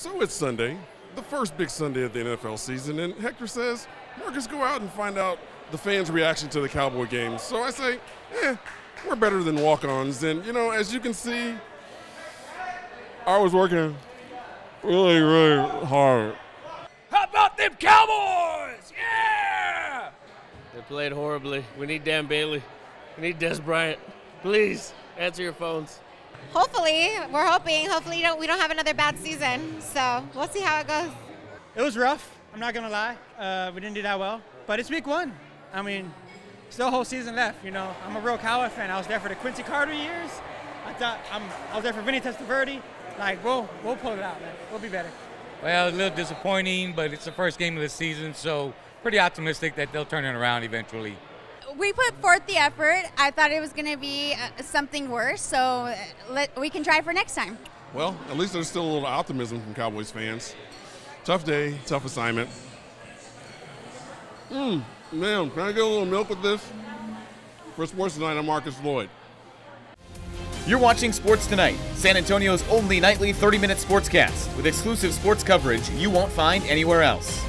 So it's Sunday, the first big Sunday of the NFL season, and Hector says, Marcus, go out and find out the fans' reaction to the Cowboy game. So I say, eh, we're better than walk ons. And, you know, as you can see, I was working really, really hard. How about them Cowboys? Yeah! They played horribly. We need Dan Bailey. We need Dez Bryant. Please answer your phones. Hopefully, we're hoping. Hopefully, don't, we don't have another bad season. So we'll see how it goes. It was rough. I'm not gonna lie. Uh, we didn't do that well, but it's week one. I mean, still a whole season left. You know, I'm a real Cowboy fan. I was there for the Quincy Carter years. I thought I'm, I was there for Vinny Testaverde. Like, we'll we'll pull it out, man. We'll be better. Well, a little disappointing, but it's the first game of the season, so pretty optimistic that they'll turn it around eventually. We put forth the effort. I thought it was going to be uh, something worse, so uh, let, we can try for next time. Well, at least there's still a little optimism from Cowboys fans. Tough day, tough assignment. Mmm, man, can I get a little milk with this? For Sports2Nite, I'm Marcus Floyd. You're watching Sports2Nite, San Antonio's only nightly 30 minute sportscast with exclusive sports coverage you won't find anywhere else.